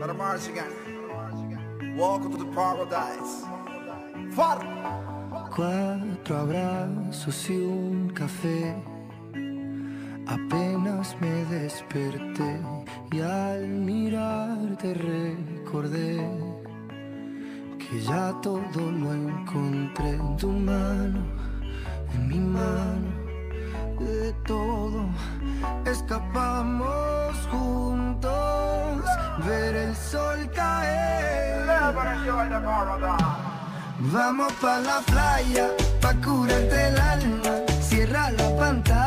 Para Welcome to the Paradise. Far. Cuatro abrazos y un café. Apenas me desperté y al mirarte recordé que ya todo lo encontré en tu mano escapamos juntos, ver el sol caer. Vamos pa' la playa, pa' curarte el alma, cierra la pantalla,